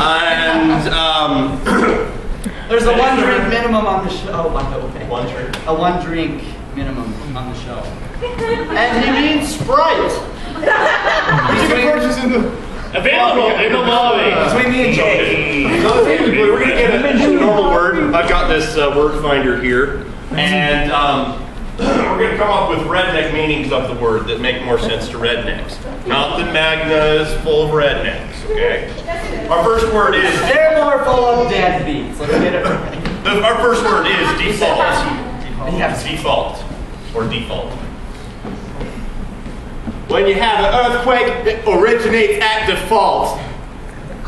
And um, There's a one drink minimum on the show. Oh, wow, okay. one drink. A one drink minimum on the show. And he means Sprite. Available in the lobby. Between me and Jay. So basically, we're gonna get a normal word. I've got this uh, word finder here, and um, we're gonna come up with redneck meanings of the word that make more sense to rednecks. Not the Magna is full of rednecks. Okay. Our first word is They're more full of deadbeats. Let's get it right. our first word is default. Yes. Default or default. When you have an earthquake, it originates at default.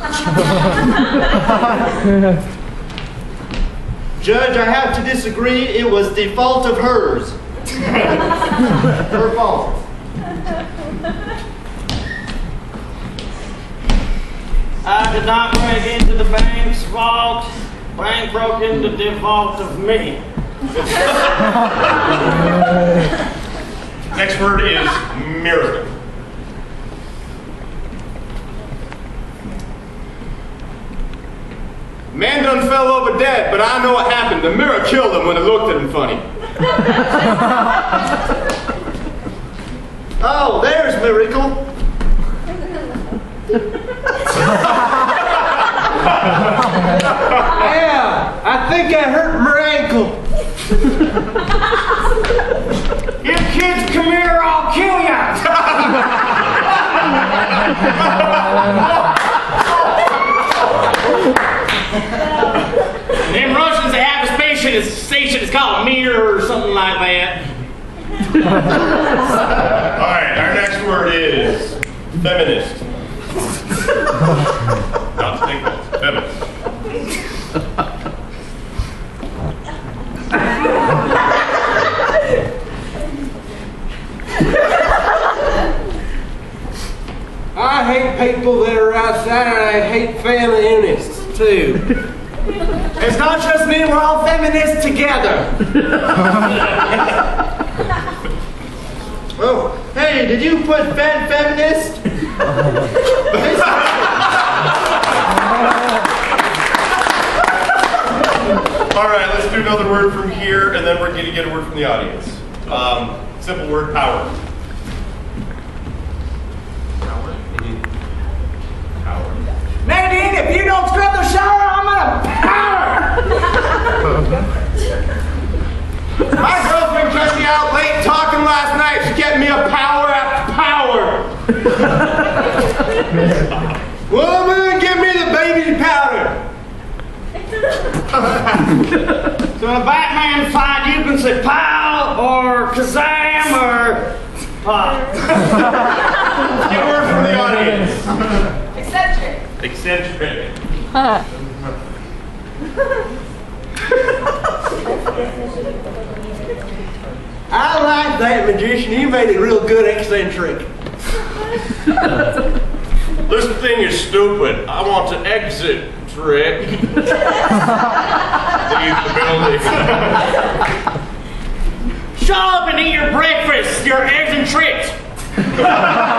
Judge, I have to disagree. It was default of hers. Her fault. I did not break into the bank's vault. Bank broke into the vault of me. Next word is miracle. Man done fell over dead, but I know what happened. The mirror killed him when it looked at him funny. oh, there's miracle. Yeah, I think I hurt my ankle. You kids come here I'll kill ya! Them Russians, they have a station, a station, it's called a mirror or something like that. All right, our next word is feminist. Not stigma, feminist. I hate people that are outside and I hate feminists too. It's not just me, we're all feminists together. Oh, hey, did you put fem feminist? All right, let's do another word from here, and then we're going to get a word from the audience. Um, simple word, power. Power. Power. Nadine, if you don't scrub the shower, I'm gonna power! My girlfriend kept me out late talking last night. She kept me a power after power. Woman, give me the baby powder. So when a Batman fight, you can say pow or kazam or pop. Get word from the audience. Eccentric. Eccentric. I like that magician. He made it real good eccentric. This thing is stupid. I want to exit trick. Leave the building. Shut up and eat your breakfast, your eggs and tricks.